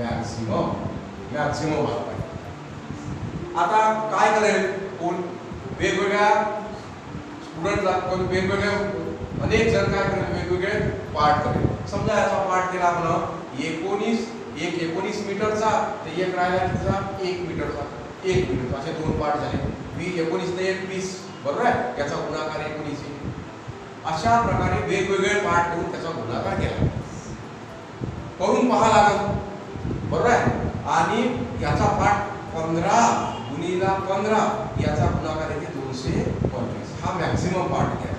Maximum maximum पाहिजे आता काय करेल कोण? वेगवेगळ्या स्टुडंटला कोण वेगवेगळ्या अनेक जण काय करेल वेगवेगळे पाठ करेल. समजा याचा पाठ केला आपण एकोणीस एक एकोणीस मीटरचा तर एक राहिला तिचा एक मीटरचा एक मीटर असे दोन पाठ झाले. वी एकोणीस ते एक वीस बरोबर आहे? याचा गुणाकार एकोणीस अशा प्रकारे वेगवेगळे पाठ करून त्याचा गुणाकार केला. करून पहा लागत बरोबर आहे? आणि याचा पाठ पंधरा गुणीला पंधरा याचा गुणाकार येते दोनशे पंचवीस. हा मॅक्झिमम पार्ट घ्या.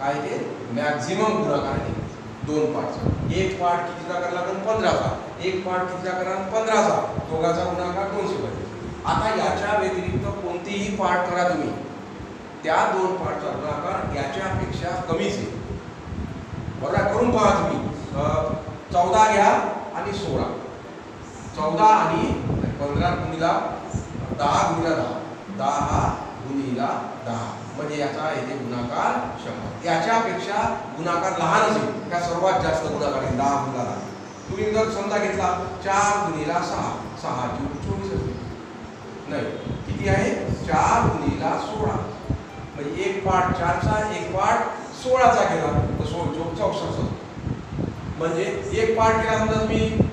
काय ते मॅक्झिमम गुणाकार येते. दोन पार्टचा एक पार्ट कितीचा करायला लागेल? पंधराचा. एक पार्ट कितीचा करा पंधराचा. दोघाचा गुणाकार दोनशे पंचवीस. आता याच्या व्यतिरिक्त कोणतीही पाठ करा तुम्ही. त्या दोन पार्टचा गुणाकार याच्यापेक्षा कमीच आहे. बरोबर करून पहा तुम्ही. चौदा घ्या आणि सोळा. चौदा आणि पंधरा गुणीला दहा गुणीला दहा. दहा गुणीला दहा. म्हणजे याचा येथे गुणाकार शंभर. याच्यापेक्षा गुणाकार लहान असेल त्या सर्वात जास्त गुणाकार आहे दहा गुणीला दहा. तुम्ही जर समजा घेतला चार गुणीला सहा. सहा जून चोवीस असेल. नाही किती आहे? चार गुणीला सोळा. म्हणजे एक पाठ चारचा एक पाठ सोळाचा केला. तर सोळ चौक चौसष्ट म्हणजे एक पाठ केला समजा तुम्ही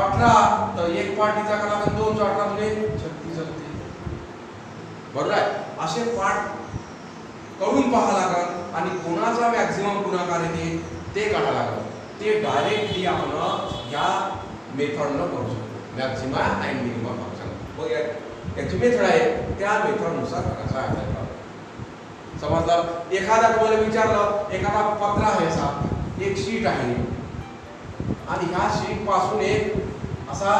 अठरा तर एक पार्टीचा करा तर दोन अठरा म्हणजे छत्तीस असते बरोबर आहे? असे पाठ करून पाहा लागल आणि कोणाचा मॅक्झिमम गुणाकार येते ते काढा लागल. ते डायरेक्टली आपण या मेथडनं करू शकतो. मॅक्झिमा अँड मिनिमम फंक्शन मग त्याची मेथड आहे त्या मेथडनुसार करायचा आहे समजलं? एखादा तुम्हाला विचारलं एखादा पत्र आहे असा एक शीट आहे. आणि ह्या शीटपासून एक असा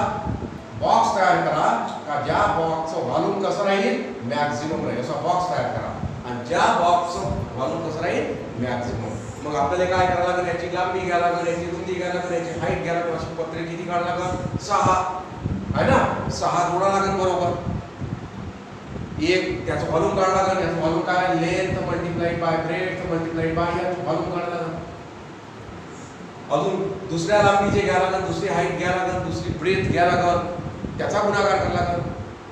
बॉक्स तयार करा का ज्या बॉक्सचं व्हॉल्यूम कसं राहील मॅक्झिमम राहील. असा बॉक्स तयार करा. आणि ज्या बॉक्सचं व्हॉल्यूम कसं राहील मॅक्झिमम मग आपल्याला काय करायला लागेल? याची लांबी घ्यायला लागेल याची रुंदी घ्यायला लागेल याची हाईट घ्यायला लागेल अशी पत्रे किती काढायला लागेल? सहा. आहे ना? सहा जोडा लागेल बरोबर. एक त्याचं व्हॉल्यूम काढायला लागेल. याचं व्हॉल्यूम काय? Length multiplied by breadth multiplied by याचं व्हॉल्यूम काढायला लागेल. अजून दुसऱ्या लांबीचे घ्यायला लागेल दुसरी हाईट घ्यायला लागेल दुसरी ब्रेथ घ्यायला लागेल त्याचा गुणाकार करायला लागेल.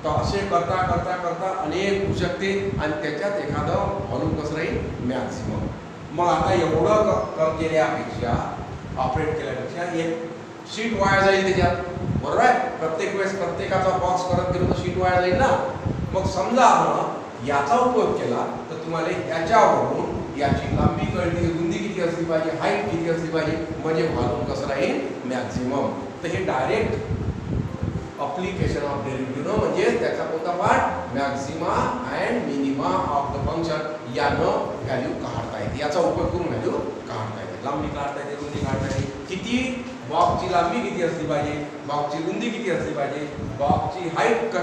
तर असे करता करता करता अनेक होऊ शकते आणि त्याच्यात एखादं व्हॉल्यूम कसं राहील मॅक्सिमम मग आता एवढं क- क- केल्यापेक्षा ऑपरेट केल्यापेक्षा एक शीट वाया जाईल त्याच्यात. बरोबर आहे? प्रत्येक वेळेस प्रत्येकाचा बॉक्स करत गेलो तर शीट वाया जाईल ना? मग समजा आपण याचा उपयोग केला तर तुम्हाला याच्यावरून याची लांबी कळली किती असली पाहिजे? हाईट किती असली पाहिजे? म्हणजे व्हॉल्यूम कसं राहील? मॅक्झिमम तर हे डायरेक्ट अप्लिकेशन ऑफ डेरिव्हेटिव्ह म्हणजे त्याचा कोणता part maxima and minima of the function यानं व्हॅल्यू काढता येते. याचा उपयोग करून व्हॅल्यू काढता येते. लांबी काढता येते रुंदी काढता येते. किती? बॉक्सची लांबी किती असली पाहिजे? बॉक्सची रुंदी किती असली पाहिजे? बॉक्सची हाईट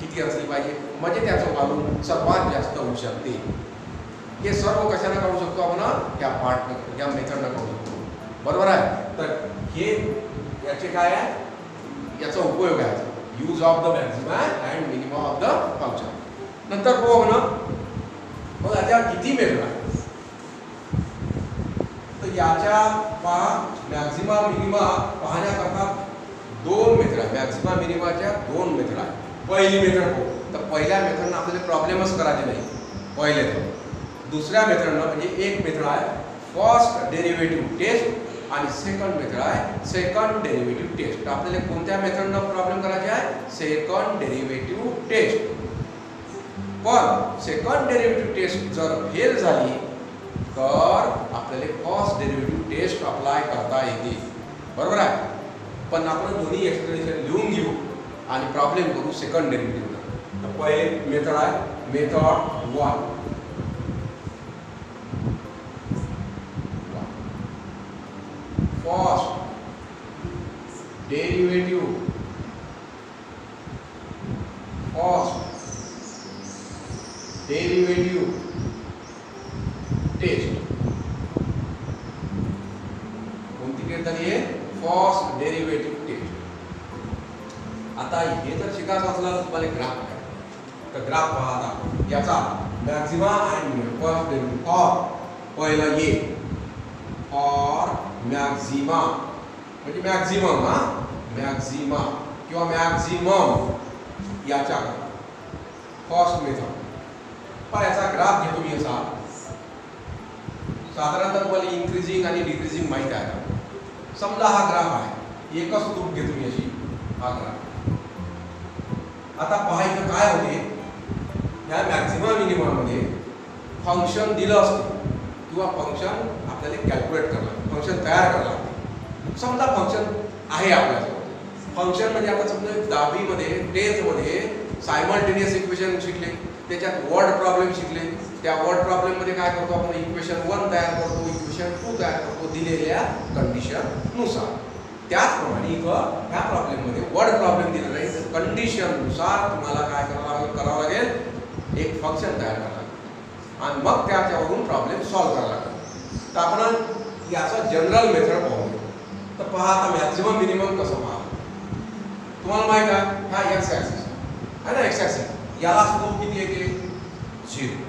किती असली पाहिजे? म्हणजे त्याचं व्हॉल्यूम सर्वात जास्त होऊ शकते. हे सर्व कशाला काढू शकतो आपण? या पार्ट या मेथडनं काढू शकतो. बरोबर आहे? तर हे याचे काय आहे? याचा उपयोग आहे. Use of the maxima and minimum of the function नंतर पाहू ना मग याच्या किती मेथड आहे. तर याच्या पहा मॅक्झिमा मिनिमा पाहण्याकरता दोन मेथड आहे मॅक्झिमा मिनिमाच्या दोन मेथड आहे पहिली मेथड हो तर पहिल्या मेथडनं आपल्याला प्रॉब्लेमच करायचे नाही. पहिले तर दुसऱ्या मेथडनं म्हणजे एक मेथड आहे फर्स्ट डेरिव्हेटिव्ह टेस्ट आणि सेकंड मेथड आहे सेकंड डेरिव्हेटिव्ह टेस्ट आपल्याला कोणत्या मेथडनं प्रॉब्लेम करायचे आहे? सेकंड डेरिव्हेटिव्ह टेस्ट पण सेकंड डेरिव्हेटिव्ह टेस्ट जर फेल झाली तर आपल्याला फर्स्ट डेरिव्हेटिव्ह टेस्ट अप्लाय करता येते. बरोबर आहे? पण आपण दोन्ही एक्सप्लेनेशन लिहून घेऊ आणि प्रॉब्लेम करू सेकंड डेरिव्हेटिव्ह तर पहिले मेथड आहे method one derivative first derivative test. कोणती झाली आहे फ़र्स्ट टेस्ट आता हे जर शिकायचं असलं तर तुम्हाला ग्राफ तर ग्राफ पहा आता याचा maxima and first derivative or पहिला ये ऑर मॅक्झिमा म्हणजे मॅक्झिमम हा? मॅक्झिमा किंवा मॅक्झिमम याच्या फर्स्ट मेथड पण याचा ग्राफ घेतो मी असा साधारणतः तुम्हाला इन्क्रीजिंग आणि डिक्रीजिंग माहिती आहे. का? समजा हा ग्राफ आहे. एकच लूप घेतो मी अशी हा ग्राफ आता पहा इथं काय होते? ह्या मॅक्झिमम मिनिमममध्ये फंक्शन दिलं असतं. किंवा फंक्शन आपल्याला कॅल्क्युलेट करावं फंक्शन तयार करावं समजा फंक्शन आहे आपल्याजवळ फंक्शन म्हणजे आता समजा दहावीमध्ये टेन्थमध्ये सायमल्टेनियस इक्वेशन शिकले. त्याच्यात वर्ड प्रॉब्लेम शिकले. त्या वर्ड प्रॉब्लेममध्ये काय करतो आपण? इक्वेशन वन तयार करतो. इक्वेशन टू तयार करतो. दिलेल्या कंडिशननुसार त्याचप्रमाणे इथं ह्या प्रॉब्लेममध्ये वर्ड प्रॉब्लेम दिलेला आहे. तर कंडिशननुसार तुम्हाला काय करावं लागेल? करावं लागेल? एक फंक्शन तयार करावं लागेल. आणि मग त्याच्यावरून प्रॉब्लेम सॉल्व्ह करावा लागेल. तर आपण याचा जनरल मेथड पाहू पहा आता मॅक्झिमम मिनिमम कसं पहा तुम्हाला माहीत आहे हा एक्स ॲक्सिस आहे ना एक्स ॲक्सिस याला स्कोप किती येते झिरो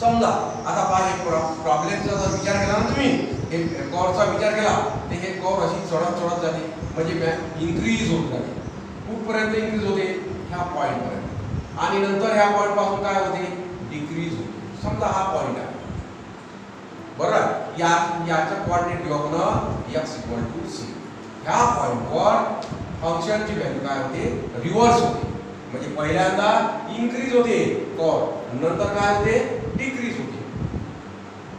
समजा आता पहा एक प्रॉब्लेमचा जर विचार केला ना तुम्ही हे कॉरचा विचार केला तर हे कॉर अशी चढत चढत जाते. म्हणजे इन्क्रीज होत जाते. कुठपर्यंत इन्क्रीज होते? ह्या पॉईंटपर्यंत आणि नंतर ह्या पॉईंटपासून काय होते? डिक्रीज होते. समजा हा पॉईंट आहे. बरं? या याचं कॉर्डिनेट घेऊन एक्स इक्वल टू सी ह्या पॉईंटवर फंक्शनची व्हॅल्यू काय होते? रिव्हर्स होते. म्हणजे पहिल्यांदा इन्क्रीज होते कॉर नंतर काय होते? डिक्रीज होते.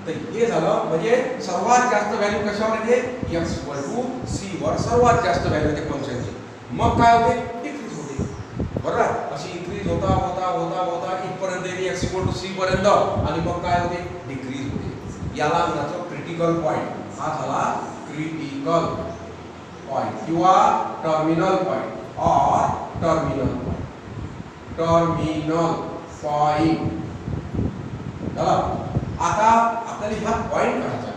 तर हे झालं म्हणजे सर्वात जास्त व्हॅल्यू कशावर येते? एक्स इक्वल टू सी वर सर्वात जास्त व्हॅल्यू येते फंक्शनची मग काय होते? डिक्रीज होते. बरोबर? अशी इन्क्रीज होता होता होता होता इथपर्यंत येते एक्स इक्वल टू सी पर्यंत. आणि मग काय होते? डिक्रीज होते. याला म्हणायचं क्रिटिकल पॉईंट हा झाला क्रिटिकल पॉईंट किंवा terminal point or terminal point terminal point झाला आता आपल्याला ह्या पॉईंट काढायचा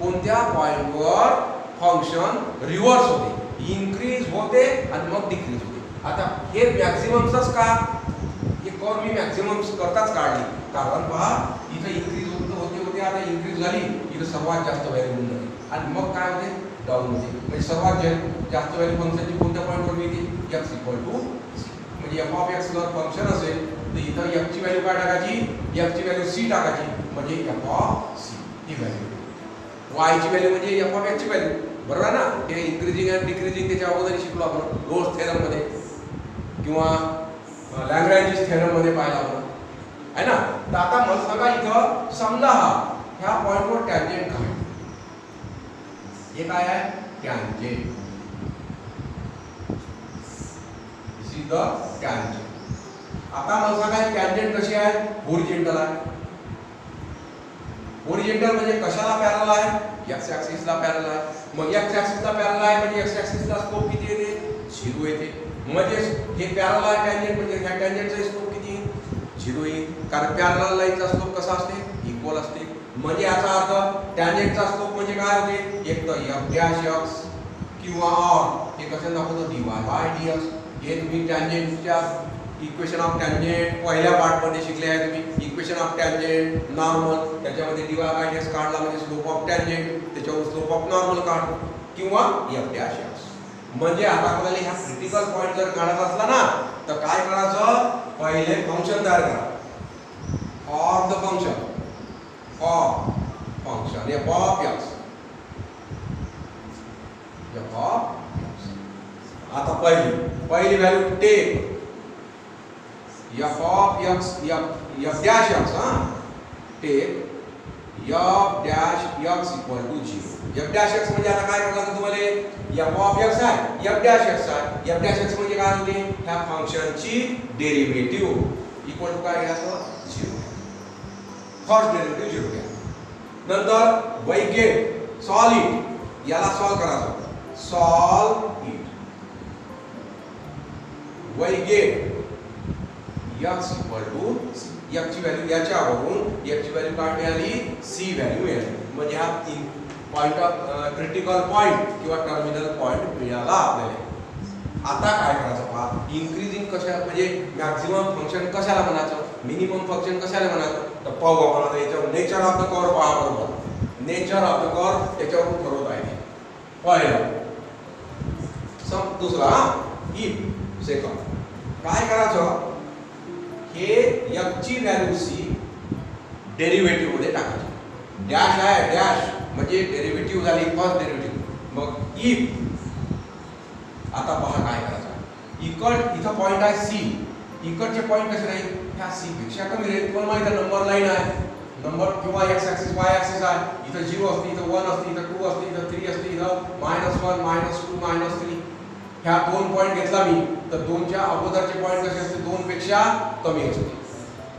कोणत्या पॉईंटवर फंक्शन रिव्हर्स होते? इन्क्रीज होते आणि मग डिक्रीज होते. आता हे मॅक्झिममचंच का? हे कॉर मी मॅक्झिमम करताच काढली. कारण पहा इथं इन्क्रीज होत होते होते आता इन्क्रीज झाली. इथं सर्वात जास्त व्हॅल्यू होऊन जाते. आणि मग काय होते? डाऊन होते. म्हणजे सर्वात जा- जास्त व्हॅल्यू फंक्शनची कोणत्या पॉईंटवर मिळते एक्स इक्वल टू म्हणजे एफ ऑफ एक्स जर फंक्शन असेल तर इथं एफची व्हॅल्यू काय टाकायची? एफची व्हॅल्यू सी टाकायची. म्हणजे एफ ऑफ सी ही व्हॅल्यू वायची व्हॅल्यू म्हणजे एफ ऑफ एक्सची व्हॅल्यू बरोबर आहे ना? हे इन्क्रीजिंग अँड डिक्रीजिंग त्याच्या अगोदर शिकलो आपण. रोज थेरममध्ये किंवा लँग्रॅन्जिस थेरममध्ये पाहिला आपण. आहे ना? तर आता मला सांगा इथं समजा हा ह्या पॉईंटवर टॅन्जेंट काय हे काय आहे? Tangent this is the tangent आता मला सांगा टँजेंट कशी आहे? होरिजेंटल आहे. होरिजेंटल म्हणजे कशाला पॅरल आहे? एक्स ऍक्सिसला पॅरल आहे. मग एक्स ऍक्सिसला पॅरल आहे म्हणजे एक्स ऍक्सिसला स्कोप किती येते? झिरो येते. म्हणजे हे पॅरल आहे टँजेंट म्हणजे ह्या टँजेंटचा स्कोप किती? झिरो येईल. कारण पॅरल लाईनचा स्कोप कसा असते? इक्वल असते. म्हणजे याचा अर्थ टॅनेटचा स्कोप म्हणजे काय होते? एक तर एफ डॅश एक्स किंवा ऑर हे कसं दाखवतो? D y by d x हे तुम्ही टॅन्जेंटच्या इक्वेशन ऑफ टॅन्जेंट पहिल्या पार्टमध्ये शिकले आहे तुम्ही. इक्वेशन ऑफ टॅन्जेंट नॉर्मल त्याच्यामध्ये D Y by D X काढला म्हणजे स्लोप ऑफ टॅन्जेंट त्याच्यावर स्लोप ऑफ नॉर्मल काढ. किंवा एफ डॅश एक्स म्हणजे आता आपल्याला ह्या क्रिटिकल पॉईंट जर काढायचा असला ना तर काय करायचं? पहिले फंक्शन तयार करा. Of the function of function f of x f of आता पहिली पहिली value take f of x f f dash x हां take f dash x equal to zero f dash x म्हणजे आता काय करायला तुम्हाला? एफ ऑफ एक्स आहे. एफ डॅश एक्स आहे. एफ डॅश एक्स म्हणजे काय होते? ह्या फंक्शनची डेरिव्हेटिव्ह इक्वल टू काय घ्यायचं फर्स्ट डेरिव्हेटिव्ह झिरो घ्या. नंतर वै गेट इट याला सॉल्व करायचं solve it we get x equal to x ची व्हॅल्यू याच्यावरून x ची व्हॅल्यू काय मिळाली सी व्हॅल्यू मिळाली. म्हणजे हा तीन पॉइंट ऑफ क्रिटिकल पॉइंट किंवा टर्मिनल पॉइंट मिळाला आपल्याला. आता काय करायचं पहा? इन्क्रीजिंग कशा म्हणजे मॅक्झिमम फंक्शन कशाला म्हणायचं मिनिमम फंक्शन कशाला म्हणायचं तर पाहू आपण आता याच्यावर नेचर ऑफ द कॉर पहा बरोबर नेचर ऑफ द कॉर याच्यावरून ठरवत आहे पहिला? सम दुसरा इफ e. सेकंड काय करायचं? हे एफची व्हॅल्यू सी डेरिव्हेटिव्हमध्ये टाकायची. डॅश आहे डॅश म्हणजे डेरिव्हेटिव्ह झाली फर्स्ट डेरिव्हेटिव्ह मग इफ आता पहा काय करायचं. इकड इथं पॉईंट आहे सी इकडचे पॉईंट कसे राहील? ह्या सी पेक्षा कमी राहील तुम्हाला माहिती नंबर लाईन आहे नंबर किंवा एक्स ऍक्सिस वाय ऍक्सिस आहे इथं झिरो असते इथं वन असते इथं टू असते इथं थ्री असते इथं minus one minus two minus three ह्या दोन पॉईंट घेतला मी, तर दोनच्या अगोदरचे पॉईंट कसे असते दोन पेक्षा कमी असते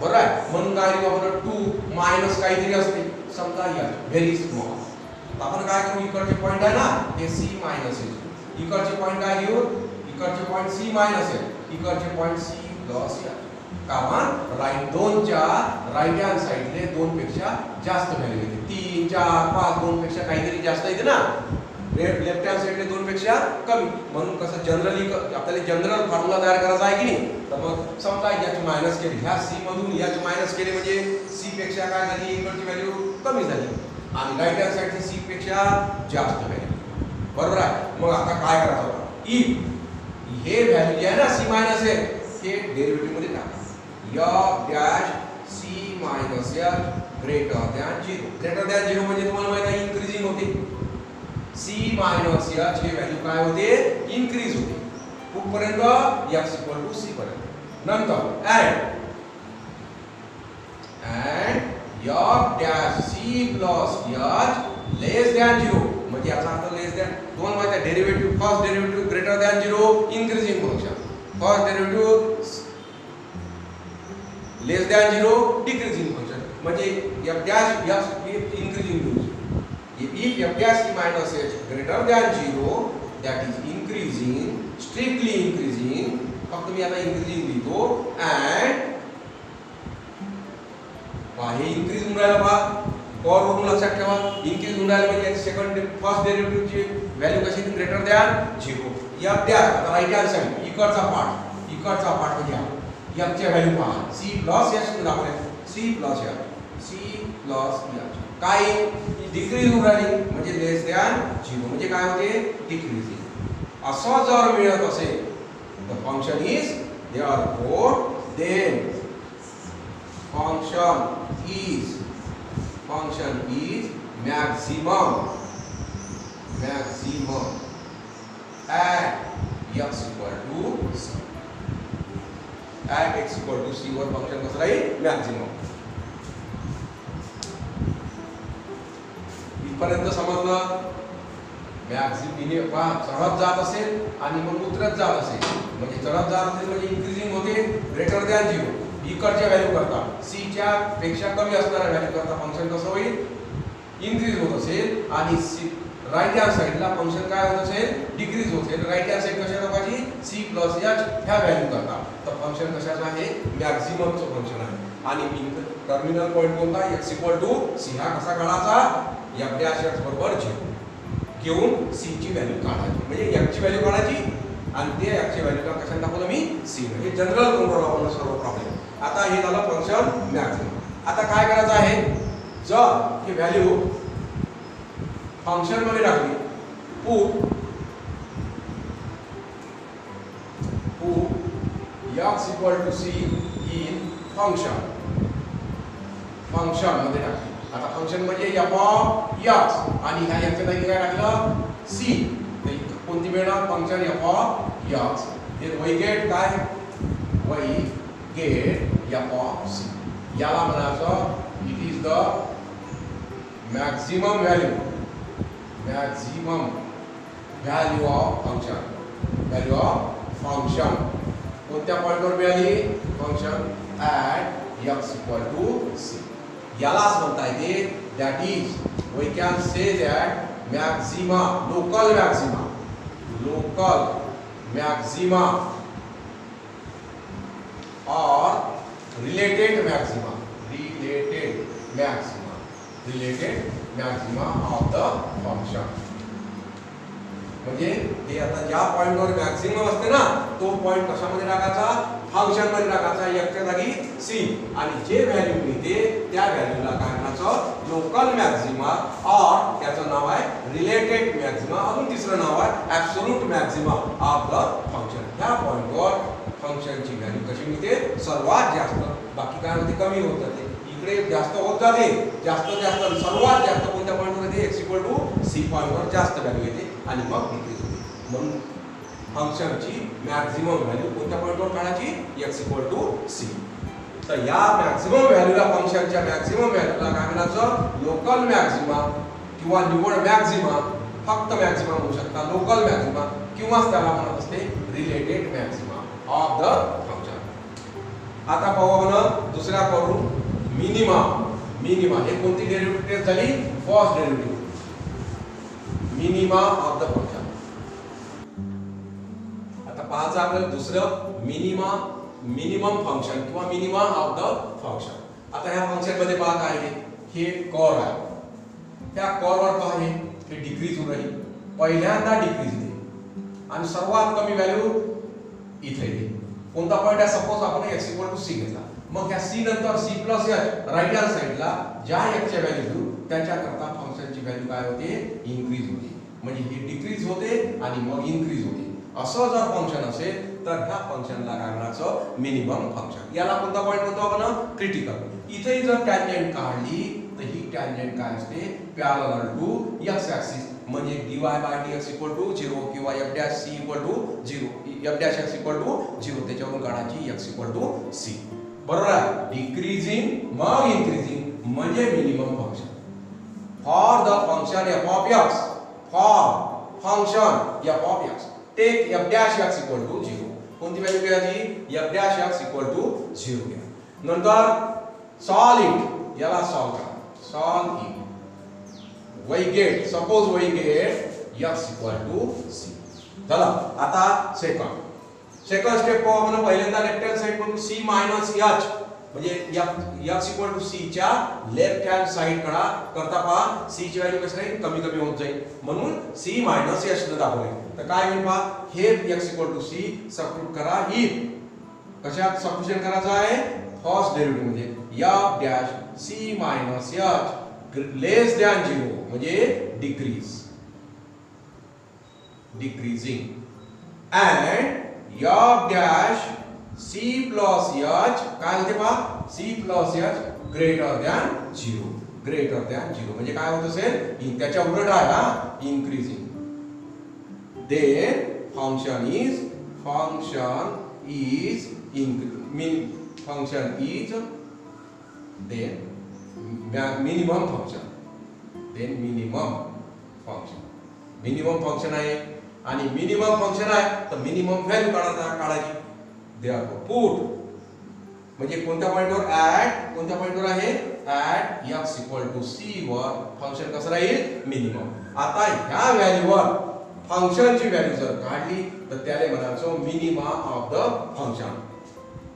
बरोबर? आहे म्हणून काय आपण टू मायनस काहीतरी असते. समजा या व्हेरी स्मॉल आपण काय करू? इकडचे पॉईंट आहे ना, हे सी मायनस आहे इकडचे पॉईंट काय घेऊ इकडचे पॉईंट सी मायनस आहे इकडचे पॉईंट सी प्लस या कारण राईट दोनच्या राईट हँड साईडने दोन पेक्षा जास्त व्हॅल्यू येते. तीन चार पाच दोन पेक्षा काहीतरी जास्त येते ना. लेफ्ट हँड साईडने दोन पेक्षा कमी. म्हणून कसं जनरली आपल्याला जनरल फॉर्म्युला तयार करायचा आहे की नाही? तर मग समजा याची मायनस केली ह्या सी मधून याची मायनस केली म्हणजे सी पेक्षा काय झाली? इकडची व्हॅल्यू कमी झाली. आणि राईट हँड साईडची सी पेक्षा जास्त व्हॅल्यू बरोबर आहे? मग आता काय करायचं? ई हे व्हॅल्यू जे आहे ना सी मायनस आहे हे डेरिव्हेटिव्हमध्ये टाका f dash c minus f greater than zero greater than zero म्हणजे तुम्हाला माहिती आहे इन्क्रीजिंग होते. सी मायनस एच हे व्हॅल्यू काय होते? इन्क्रीज होते. कुठपर्यंत? एक्स इक्वल टू सी पर्यंत. नंतर add and f dash c plus h less than zero म्हणजे याचा अर्थ लेस दॅन दोन माहिती आहे derivative first derivative greater than zero increasing function first derivative less than zero decreasing function. म्हणजे f dash f increasing use if f dash e minus h greater than 0 that is increasing strictly increasing फक्त मी आता increasing लिहितो and पहा हे increase होऊन राहिलं पहा. पॉवर वरून लक्षात ठेवा. Increase होऊन राहिलं म्हणजे सेकंड फर्स्ट डेरिव्हेटिव्हची व्हॅल्यू कशी येते greater than zero f dash आता राईट हँड साईड इकडचा पार्ट इकडचा पार्ट म्हणजे हा. F ची व्हॅल्यू पहा. C प्लस h दाखवले. C plus h. C plus h. काय? डिक्रीज होऊन राहिली. म्हणजे लेस दॅन झिरो म्हणजे काय होते? डिक्रीज असं जर मिळत असेल the function is therefore then function is function is maximum maximum at x equal to at x equal to to वर फंक्शन कसं राहील मॅक्झिमम इथपर्यंत समजलं? मॅक्झिमिने पहा चढत जात असेल आणि मग उतरत जात असेल. म्हणजे चढत जात असेल म्हणजे इन्क्रीजिंग होते ग्रेटर दॅन झिरो इकडच्या व्हॅल्यू करता. सीच्या पेक्षा कमी असणाऱ्या व्हॅल्यू करता. फंक्शन कसं होईल? इन्क्रीज होत असेल आणि सी राईट हँड साईडला फंक्शन काय होत असेल? डिक्रीज होत असेल. राईट हँड साईड कशा पाहिजे? सी प्लस एच ह्या व्हॅल्यू करता. तर फंक्शन कशाचं आहे? मॅक्झिममचं फंक्शन आहे. आणि टर्मिनल पॉईंट कोणता एक्स इक्वल टू सी हा कसा काढायचा? एफ डॅश एक्स बरोबर झिरो घेऊन सी ची व्हॅल्यू काढायची. म्हणजे एफची व्हॅल्यू काढायची आणि ते एफची व्हॅल्यू कशाने दाखवलं मी? सी म्हणजे जनरल कंट्रोल वापरणं सर्व प्रॉब्लेम आता हे झालं फंक्शन मॅक्झिमम आता काय करायचं आहे? जर ही व्हॅल्यू फंक्शनमध्ये टाकली पू put x equal to c in function. Function मध्ये टाकली आता फंक्शन म्हणजे एफ ऑफ एक्स आणि ह्या याच्या जागी काय टाकलं? सी कोणती मिळणार? फंक्शन एफ ऑफ एक्स हे वै गेट काय? We get f of c याला म्हणायचं it is the maximum value maximum value of function value of function कोणत्या पॉईंटवर मिळाली? Function at x equal to c यालाच म्हणता येते that is we can say that maxima local maxima local maxima or related maxima. Related maxima. Related maxima of the function. म्हणजे हे आता ज्या पॉइंटवर मॅक्झिमम असते ना तो पॉइंट कशामध्ये टाकायचा? फंक्शनमध्ये टाकायचा एकच्या जागी सी आणि जे व्हॅल्यू मिळते त्या व्हॅल्यूला काय म्हणायचं? लोकल मॅक्झिमा और त्याचं नाव आहे रिलेटेड मॅक्झिमा अजून तिसरं नाव आहे absolute maxima of the function ह्या पॉइंटवर फंक्शनची व्हॅल्यू कशी मिळते? सर्वात जास्त. बाकी काय होते? कमी होतं ते इकडे जास्त होत जाते. जास्त जास्त सर्वात जास्त कोणत्या पॉईंटवर येते एक्स इक्वल टू सी पॉईंटवर जास्त व्हॅल्यू येते. आणि मग डिक्रीज होते म्हणून फंक्शनची मॅक्झिमम व्हॅल्यू कोणत्या पॉईंटवर काढायची? एक्स इक्वल टू सी तर या मॅक्झिमम व्हॅल्यूला फंक्शनच्या मॅक्झिमम व्हॅल्यूला काय म्हणायचं? लोकल मॅक्झिमा किंवा निवड मॅक्झिमा फक्त मॅक्झिमा होऊ शकता. लोकल मॅक्झिमा किंवा त्याला म्हणत असते related maxima of the function आता पाहू आपण दुसऱ्या करून. मिनिमा मिनिमा हे कोणती डेरिव्हेटिव्ह झाली? First derivative minima of the function आता पाहायचं आपल्याला दुसरं मिनिमा मिनिमम फंक्शन किंवा मिनिमा ऑफ द फंक्शन आता ह्या फंक्शनमध्ये पहा काय आहे. हे कॉर आहे. त्या कॉरवर पहा हे. हे डिक्रीज होऊन राहील. पहिल्यांदा डिक्रीज दे आणि सर्वात कमी व्हॅल्यू इथे कोणता पॉईंट आहे? सपोज आपण एक्स इक्वल टू सी घेतला. मग या सी नंतर c plus h right hand साईडला ज्या एचच्या व्हॅल्यू त्याच्याकरता फंक्शनची व्हॅल्यू काय होते? इन्क्रीज होते. म्हणजे ही डिक्रीज होते आणि मग इन्क्रीज होते. असं जर फंक्शन असेल तर ह्या फंक्शनला काय म्हणायचं मिनिमम फंक्शन याला कोणता पॉईंट म्हणतो आपण? क्रिटिकल इथेही जर टॅन्जंट काढली तर ही टॅन्जंट काय असते? पॅरलल टू एक्स ऍक्सिस म्हणजे dy by dx equal to zero किंवा f dash c equal to zero f dash x equal to zero त्याच्यावरून काढायची एक्स इक्वल टू सी बरोबर आहे. डिक्रीजिंग मग इन्क्रीजिंग म्हणजे minimum function for the function f of x for function f of x take f dash x equal to zero कोणती value घ्यायची f dash x equal to zero घ्या नंतर solve it याला solve करा. Solve it we get suppose we get x equal to c चला आता second second step पाहू आपण पहिल्यांदा लेफ्ट हँड साइडपासून सी मायनस एच म्हणजे x इक्वल टू सी च्या लेफ्ट हँड साइड कडा करता पहा सी ची व्हॅल्यू कशी राहील कमी कमी होत जाईल म्हणून सी मायनस एच ने दाखवले। तर काय होईल पहा हे x equal to c substitute करा ही. कशात सबस्टिट्यूशन करायचं आहे? फर्स्ट डेरिव्हेटिव्ह म्हणजे या dash c minus h less than zero म्हणजे decrease decreasing and f dash c plus h काय होते पहा? C plus h greater than zero greater than zero म्हणजे काय होत असेल? त्याच्या उलट आहे हा increasing then function is function is mean function is then minimum function then minimum function minimum function आहे. आणि मिनिमम फंक्शन आहे तर मिनिमम व्हॅल्यू काढायचा. काढायची दे पुट म्हणजे कोणत्या पॉईंटवर ऍट कोणत्या पॉईंटवर आहे? At x equal to c वर फंक्शन कसं राहील? मिनिमम आता ह्या व्हॅल्यूवर फंक्शनची व्हॅल्यू जर काढली तर त्याला म्हणायचो minima of the function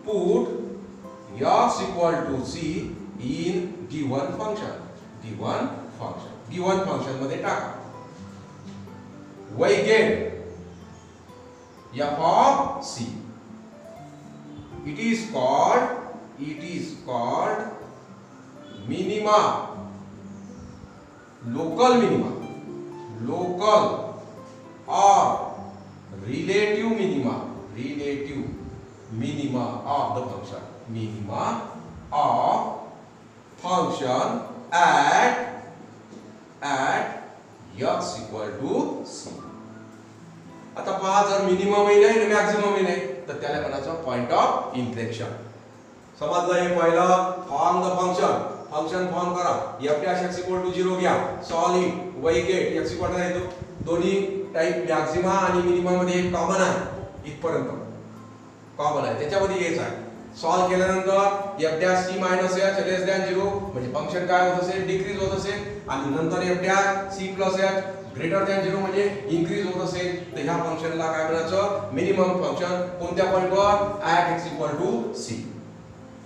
put x equal to c in given function given function given फंक्शनमध्ये टाका. वेगेड या of c. It is called it is called minima local minima local और relative minima relative minima of the function minima of function at x equal to c. आता पहा जर मिनिममही नाही आणि मॅक्झिममही नाही तर त्याला म्हणायचं पॉइंट ऑफ इन्फ्लेक्शन समजलं हे पहिलं? Form the function function form करा. F dash x equal to zero घ्या. Solve it we get x equal येतो दोन्ही टाईप मॅक्झिमा आणि मिनिमममध्ये एक कॉमन आहे. इथपर्यंत. कॉमन आहे. त्याच्यामध्ये हेच आहे. सॉल्व केल्यानंतर f dash c minus h less than zero म्हणजे फंक्शन काय होत असेल? डिक्रीज होत असेल. आणि नंतर f dash c plus h greater than zero म्हणजे इन्क्रीज होत असेल. तर ह्या फंक्शनला काय म्हणायचं? मिनिमम फंक्शन कोणत्या पॉईंटवर at x equal to c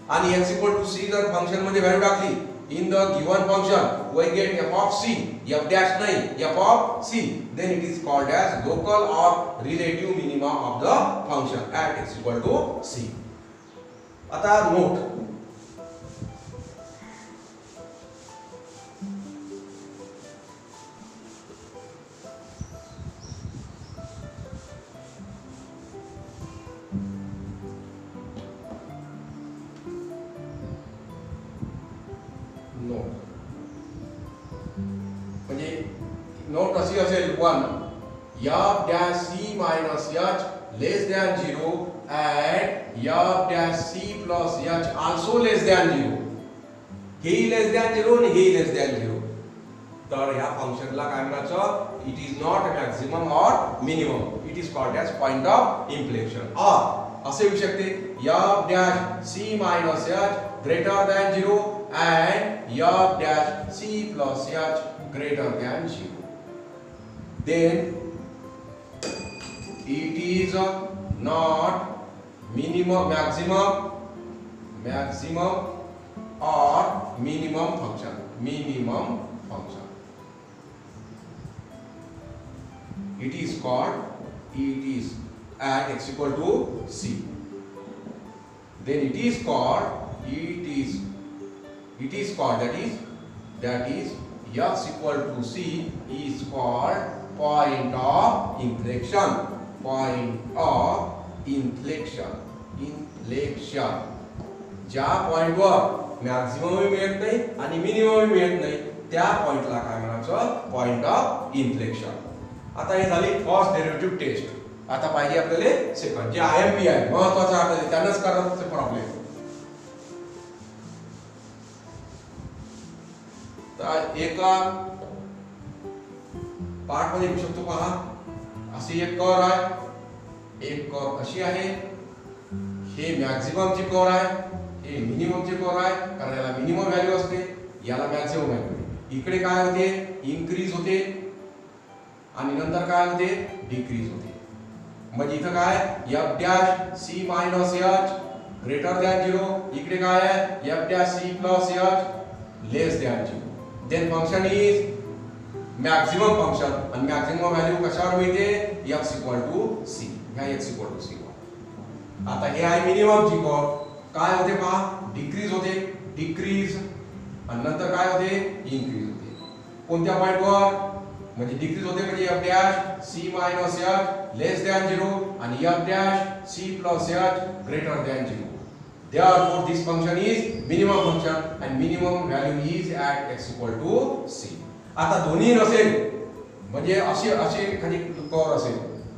आणि एक्स इक्वल टू सी जर फंक्शनमध्ये व्हॅल्यू टाकली in the given function we get f of c f dash नाही f of c then it is called as local or relative minimum of the function at x equal to c आता note. Note. म्हणजे note अशी असेल? One. F dash c minus h less than zero and f dash c plus h also less than 0 हेही less than zero आणि हेही less than zero तर ह्या फंक्शनला काय म्हणायचं? It is not maximum or minimum it is called as point of inflection or असे येऊ शकते. F dash c minus h greater than zero and f dash c plus h greater than zero then it is not minimum maximum maximum, or minimum function. Minimum function. It is called, it is at x equal to c. Then it is called, it is, it is called, that is, that is x equal to c is called point of inflection point of inflection inflection ज्या पॉइंटवर मॅक्झिममही मिळत नाही आणि मिनिममही मिळत नाही त्या पॉइंटला काय म्हणायचं? पॉइंट ऑफ इन्फ्लेक्शन आता हे झाली फर्स्ट डेरिव्हेटिव्ह टेस्ट आता पाहिजे आपल्याला सेकंड जे आय एम पी आहे महत्वाचं आपल्याला त्यांनाच करायचं प्रॉब्लेम तर एका पार्टमध्ये येऊ शकतो पहा. अशी एक कर आहे. एक कर अशी आहे. हे मॅक्झिमम ची कर आहे. हे मिनिमम ची कर आहे कारण याला मिनिमम व्हॅल्यू असते, याला मॅक्झिमम व्हॅल्यू इकडे काय होते? इन्क्रीज होते, आणि नंतर काय होते? डिक्रीज होते. म्हणजे इथं काय? F dash c minus h greater than zero इकडे काय आहे? F dash c plus h less than zero then function is maximum function आणि मॅक्झिमम व्हॅल्यू कशावर मिळते? एक्स इक्वल टू सी ह्या एक्स इक्वल आता हे आहे मिनिमम ची कॉल काय होते पहा? डिक्रीज होते. डिक्रीज आणि नंतर काय होते? इन्क्रीज होते. कोणत्या पॉईंटवर म्हणजे डिक्रीज होते म्हणजे F dash C minus H less than zero आणि F dash C plus H greater than zero Therefore, this function is minimum function and minimum value is at x equal to c. आता दोन्ही नसेल म्हणजे अशी अशी एखादी curve असेल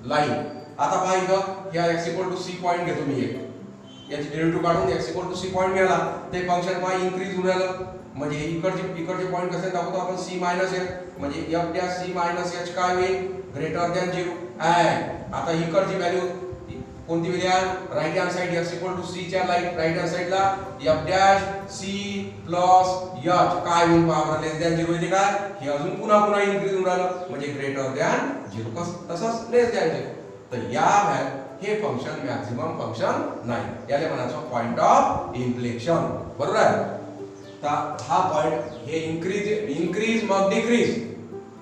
line आता पहा इथं या x equal to c point घेतो मी एक. याची डेरिव्हेटिव्ह काढून X equal to C point मिळाला. ते फंक्शन वाय इन्क्रीज होऊन राहिलं. म्हणजे इकडचे इकडचे पॉईंट कसे दाखवतो आपण? सी मायनस एच म्हणजे F dash C minus H काय होईल? ग्रेटर दॅन झिरो अँड आता इकडची व्हॅल्यू कोणती विद्या right hand side X equal to C च्या राईट राईट हँड साइडला F dash C plus H काय होईल? पहा लेस दॅन झिरो येते काय? हे अजून पुन्हा पुन्हा इन्क्रीज होऊन राहिलं. म्हणजे ग्रेटर दॅन झिरो कस तसंच लेस दॅन झिरो तर या हे फंक्शन मॅक्झिमम फंक्शन नाही. याला म्हणायचं पॉइंट ऑफ इन्फ्लेक्शन बरोबर आहे? तर हा पॉइंट हे इन्क्रीज इन्क्रीज मग decrease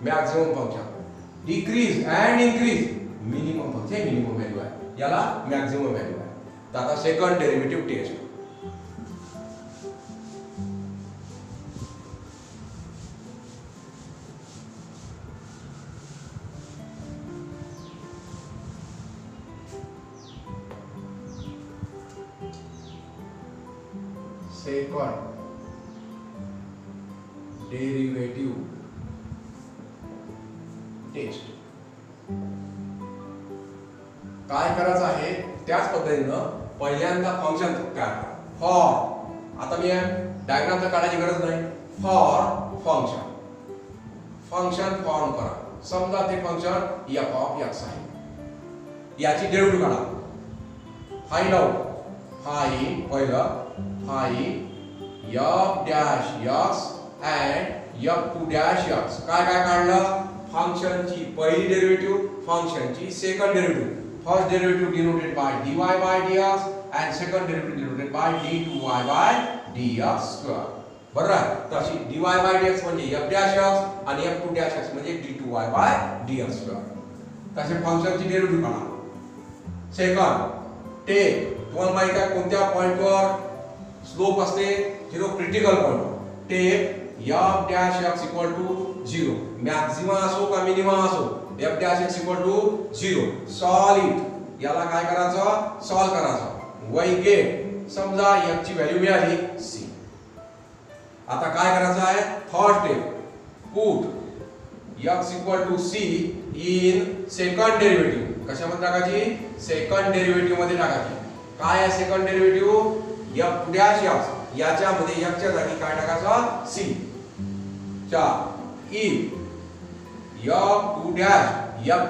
maximum function decrease and increase minimum function minimum value आहे. याला मॅक्झिमम व्हॅल्यू आहे. तर आता second derivative test second derivative test काय करायचं आहे? त्याच पद्धतीनं पहिल्यांदा फंक्शन तयार करा फॉर आता मी डायग्राम तर काढायची गरज नाही. फॉर फंक्शन फंक्शन फॉर्म करा. समजा ते फंक्शन एफ ऑफ एक्स आहे. याची डेरिव्हेटिव्ह काढा. फाइंड आउट फाईन पहिलं fine F dash X and F two dash X. काय काय काढलं? फंक्शनची पहिली डेरिव्हेटिव्ह फंक्शनची second derivative. First derivative denoted by dy by dx and second derivative denoted by d2y by dx square. बरोबर आहे तशी dy बाय dx म्हणजे f डॅश x आणि f2 डॅश x म्हणजे d2y बाय dx स्क्वेअर. तसे फंक्शनची derivative काढा second take. तुम्हाला माहिती आहे कोणत्या पॉइंटवर स्लोप असते zero critical point tape F dash X equal to zero maximum असो का मिनिमम असो? F dash X equal to zero solid याला काय करायचं? सॉल्व करायचं. वाय गेट समजा एफ ची व्हॅल्यू मिळाली सी आता काय करायचं आहे? Third step put X equal to C in second derivative कशामध्ये टाकायची? सेकंड डेरिव्हेटिव्हमध्ये टाकायची. काय आहे सेकंड डेरिव्हेटिव्ह जागी काय c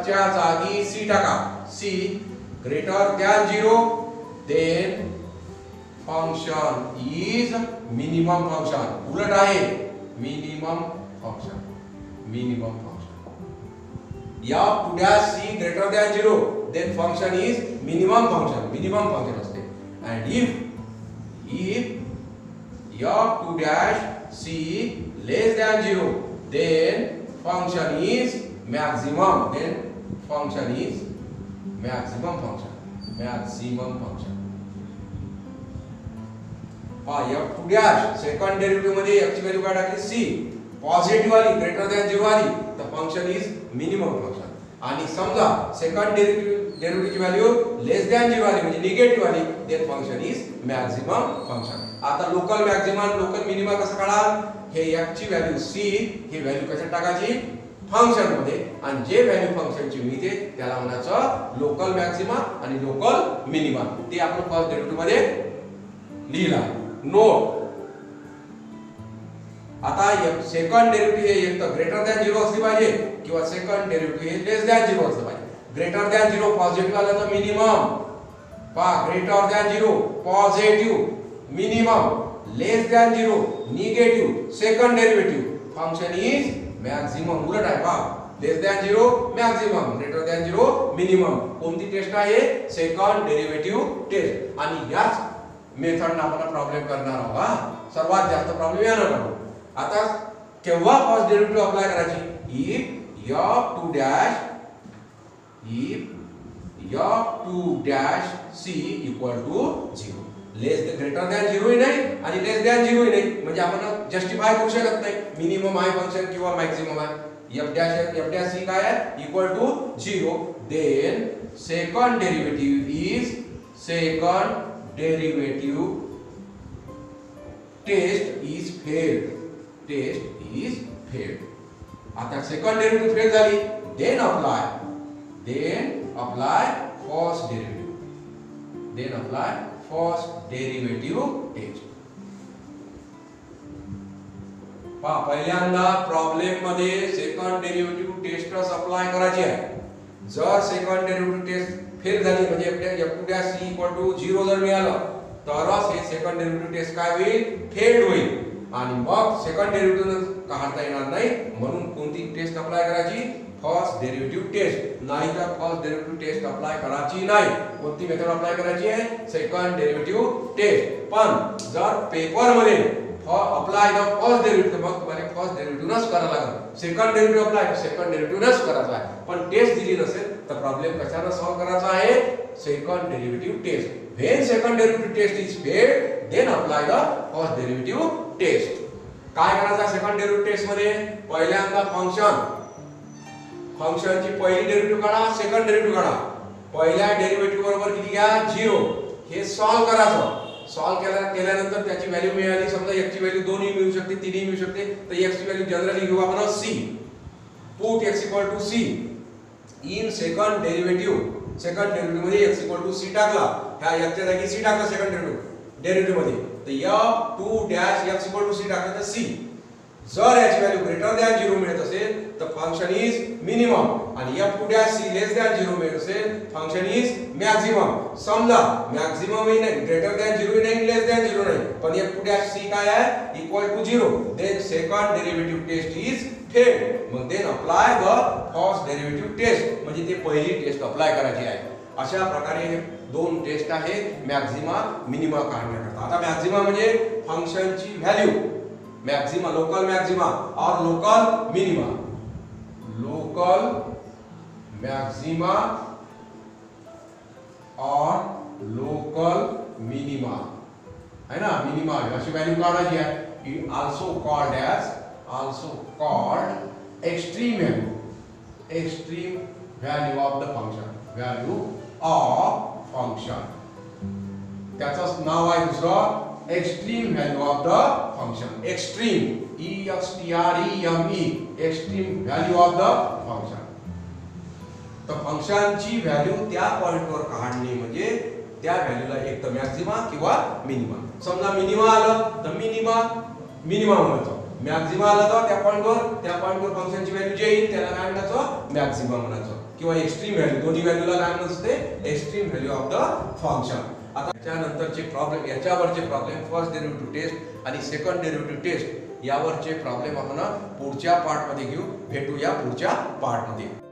चार जागी c टाका. c greater than 0 then function is minimum function. उलट आहे. Minimum function. Minimum function. या two C greater than zero. Then function is minimum function. Minimum function असते. इफ़ इफ या two dash C less than zero then function is maximum then function is maximum function maximum function हा F two dash second डेरिव्हेटिव्हमध्ये x ची value काय टाकली c. Positive आली greater than 0 आली तर फंक्शन इज मिनिमम फंक्शन आणि समजा सेकंड डेरिव्हेटिव्ह डेरिव्हेटिव्हची व्हॅल्यू लेस दॅन 0 आली म्हणजे निगेटिव्ह आली then function is maximum function आता लोकल मॅक्झिमम लोकल मिनिमम कसं काढाल? हे ची व्हॅल्यू c ही व्हॅल्यू कशात टाकायची? फंक्शनमध्ये. आणि जे व्हॅल्यू फंक्शनची मिळते त्याला म्हणायचं लोकल मॅक्झिमा आणि लोकल मिनिमा ते आपण फर्स्ट डेरिव्हेटिव्हमध्ये लिहिला. नोट आता सेकंड डेरिव्हेटिव्ह हे एक तर ग्रेटर दॅन झिरो असली पाहिजे किंवा सेकंड डेरिव्हेटिव्ह हे लेस दॅन झिरो असलं पाहिजे. ग्रेटर दॅन झिरो पॉझिटिव्ह आलं तर minimum far greater than zero positive minimum less than zero negative second derivative. Function is maximum उलट आहे पहा less than zero maximum greater than zero minimum कोणती test आहे? Second derivative test आणि याच method आपण प्रॉब्लेम करणार आहोत हा सर्वात जास्त प्रॉब्लेम यानं काढू आता केव्हा फर्स्ट डेरिव्हेटिव्ह अप्लाय करायची? If F two dash if F two dash C equal to zero less greater than zero नाही आणि लेस दॅन झिरो नाही. म्हणजे आपण जस्टिफाय करू शकत नाही. मिनिमम आहे फंक्शन किंवा मॅक्झिमम आहे. F dash F dash C काय आहे? Equal to zero then second derivative is second derivative test is failed. Test is failed. आता सेकंड डेरिव्हेटिव्ह फेल झाली. Then apply then apply first derivative. Then apply first derivative test पहा पहिल्यांदा प्रॉब्लेममध्ये second derivative टेस्टच apply करायची आहे. जर second derivative test fail झाली म्हणजे F C equal to zero जर मिळालं तरच हे सेकंड डेरिव्हेटिव्ह टेस्ट काय होईल? फेल्ड होईल. आणि मग सेकंड डेरिव्हेटिव्ह काढता येणार नाही म्हणून कोणती टेस्ट अप्लाय करायची? फ़र्स्ट डेरिव्हेटिव्ह टेस्ट नाही तर फ़र्स्ट डेरिव्हेटिव्ह टेस्ट अप्लाय करायची नाही. कोणती मेथड अप्लाय करायची आहे? सेकंड डेरिव्हेटिव्ह टेस्ट पण जर paper apply the first derivative मग तुम्हाला फ़र्स्ट डेरिव्हेटिव्हच करावं लागेल. सेकंड डेरिव्हेटिव्ह अप्लाय सेकंड डेरिव्हेटिव्हच करायचा आहे. पण टेस्ट दिली नसेल, तर प्रॉब्लेम कशाला सॉल्व्ह करायचा आहे? Second derivative test when second derivative test is failed then apply the first derivative test काय करायचं सेकंड डेरिव्हेटिव्ह टेस्ट मध्ये? पहिल्यांदा फ़ंक्शन फंक्शनची पहिली डेरिव्हेटिव्ह काढा सेकंड डेरिव्हेटिव्ह काढा. पहिल्या डेरिव्हेटिव्ह बरोबर किती घ्या? झिरो हे सॉल्व्ह करायचं. सॉल्व्ह केल्या केल्यानंतर त्याची व्हॅल्यू मिळाली. समजा x ची व्हॅल्यू दोन्ही मिळू शकते, तिन्ही मिळू शकते. तर x ची व्हॅल्यू जनरली घेऊ आपण c. Put x c. In second derivative second derivative मध्ये x c टाकला. ह्या x च्या जागी c टाकला सेकंड डेरिव्हेटिव्ह डेरिव्हेटिव्ह मध्ये. तर F two dash F equal to C टाकलं तर सी जर याची व्हॅल्यू ग्रेटर दॅन झिरो मिळत असेल तर फंक्शन इज मिनिमम आणि F two dash C less than zero मिळत असेल फंक्शन इज मॅक्झिमम समजा मॅक्झिमम ही नाही ग्रेटर दॅन झिरो नाही लेस दॅन झिरो नाही. पण एफ टू डॅश सी काय आहे? Equal to zero then second derivative test is थेट मग then apply the first derivative test म्हणजे ते पहिली टेस्ट अप्लाय करायची आहे. अशा प्रकारे दोन टेस्ट आहेत मॅक्झिमा मिनिमा काढण्याकरता. आता मॅक्झिमा म्हणजे फंक्शनची व्हॅल्यू मॅक्झिमा लोकल मैक्सिमा और लोकल मिनिमा लोकल मैक्सिमा और लोकल मिनिमा है ना? मिनिमा अशी व्हॅल्यू काढायची आहे also called as also called extreme value extreme value of the function value of function त्याचं नाव आहे दुसरं extreme value of the function extreme E S T R E M E extreme value of the function तर फंक्शनची value त्या पॉईंटवर काढणे म्हणजे त्या व्हॅल्यूला एक तर मॅक्झिमा किंवा मिनिमा समजा मिनिमा आलं तर मिनिमा मिनिमा म्हणायचं. मॅक्झिमा आलं तर त्या पॉईंटवर त्या पॉईंटवर फंक्शनची व्हॅल्यू जे येईल त्याला काय म्हणायचं? मॅक्झिमा म्हणायचं. किंवा एक्स्ट्रीम व्हॅल्यू दोन्ही व्हॅल्यूला काय म्हणत असते extreme value of the function आता याच्यानंतरचे प्रॉब्लेम याच्यावरचे प्रॉब्लेम फर्स्ट डेरिव्हेटिव्ह टेस्ट आणि सेकंड डेरिव्हेटिव्ह टेस्ट यावरचे प्रॉब्लेम आपण पुढच्या पार्टमध्ये घेऊ भेटूया पुढच्या पार्टमध्ये